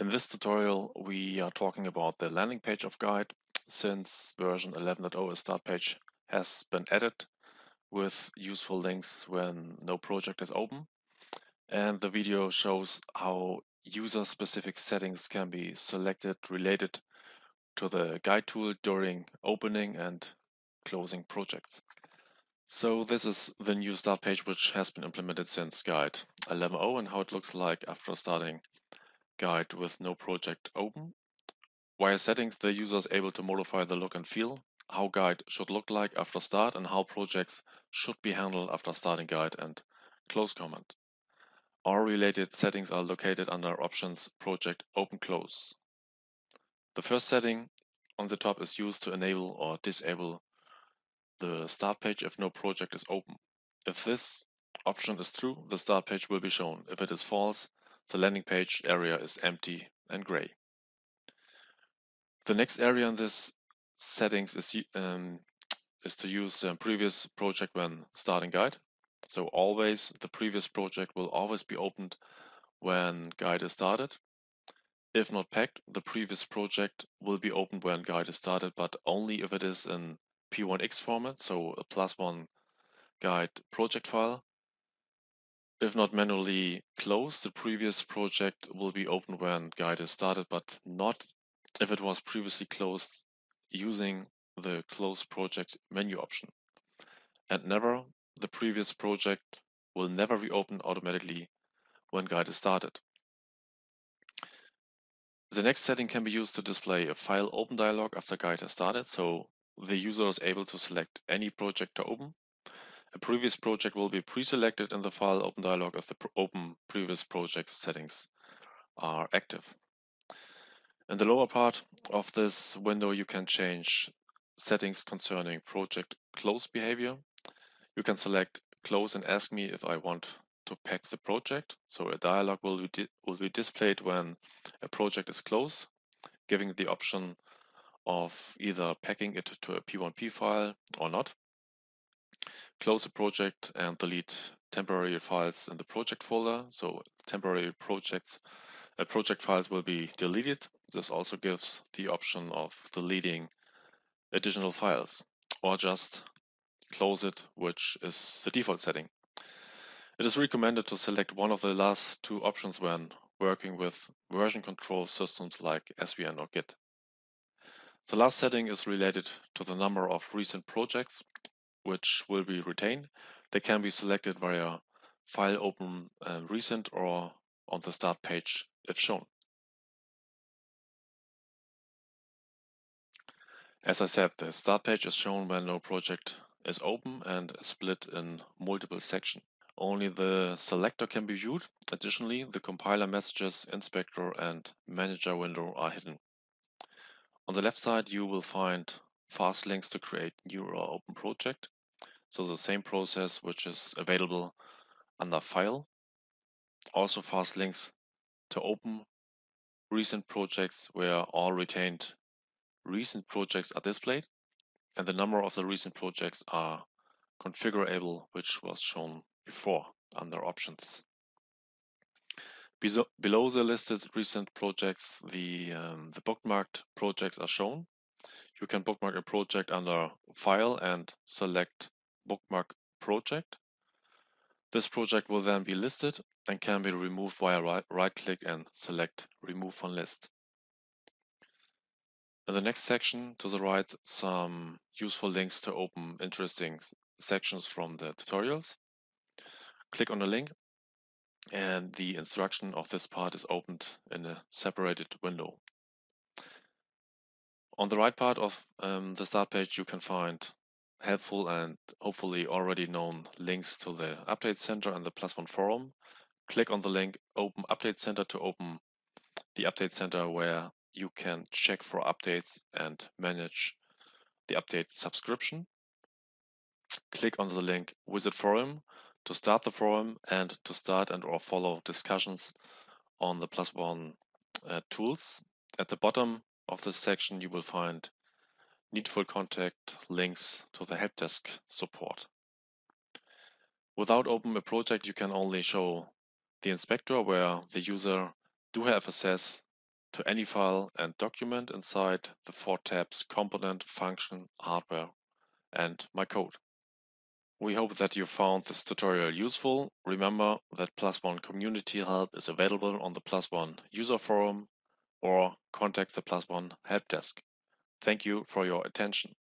In this tutorial, we are talking about the landing page of Guide since version 11.0 start page has been added with useful links when no project is open. And the video shows how user-specific settings can be selected related to the guide tool during opening and closing projects. So this is the new start page which has been implemented since Guide 11.0 and how it looks like after starting guide with no project open. Via settings, the user is able to modify the look and feel, how guide should look like after start and how projects should be handled after starting guide and close command. All related settings are located under options project open close. The first setting on the top is used to enable or disable the start page if no project is open. If this option is true, the start page will be shown. If it is false, the landing page area is empty and gray. The next area in this settings is, um, is to use the previous project when starting guide. So always the previous project will always be opened when guide is started. If not packed, the previous project will be opened when guide is started, but only if it is in P1X format, so a plus one guide project file, if not manually closed, the previous project will be open when guide is started, but not if it was previously closed using the close project menu option. And never, the previous project will never be opened automatically when guide is started. The next setting can be used to display a file open dialog after guide has started, so the user is able to select any project to open a previous project will be pre-selected in the file open dialog if the open previous project settings are active. In the lower part of this window, you can change settings concerning project close behavior. You can select close and ask me if I want to pack the project. So a dialog will be, will be displayed when a project is closed, giving the option of either packing it to a P1P file or not close the project and delete temporary files in the project folder. So temporary projects, uh, project files will be deleted. This also gives the option of deleting additional files or just close it, which is the default setting. It is recommended to select one of the last two options when working with version control systems like SVN or Git. The last setting is related to the number of recent projects which will be retained. They can be selected via File Open uh, Recent or on the Start page if shown. As I said, the Start page is shown when no project is open and split in multiple sections. Only the selector can be viewed. Additionally, the compiler messages, inspector and manager window are hidden. On the left side, you will find fast links to create new or open project. So the same process which is available under file. Also fast links to open recent projects where all retained recent projects are displayed and the number of the recent projects are configurable which was shown before under options. Below the listed recent projects, the, um, the bookmarked projects are shown you can bookmark a project under File and select Bookmark Project. This project will then be listed and can be removed via right-click and select Remove from List. In the next section to the right, some useful links to open interesting sections from the tutorials. Click on the link and the instruction of this part is opened in a separated window. On the right part of um, the start page, you can find helpful and hopefully already known links to the Update Center and the Plus One forum. Click on the link Open Update Center to open the Update Center where you can check for updates and manage the update subscription. Click on the link Visit Forum to start the forum and to start and or follow discussions on the Plus One uh, tools. At the bottom of this section, you will find needful contact links to the help desk support. Without open a project, you can only show the inspector where the user do have access to any file and document inside the four tabs Component, Function, Hardware and My Code. We hope that you found this tutorial useful. Remember that Plus One community help is available on the Plus One user forum or contact the Plus One help desk. Thank you for your attention.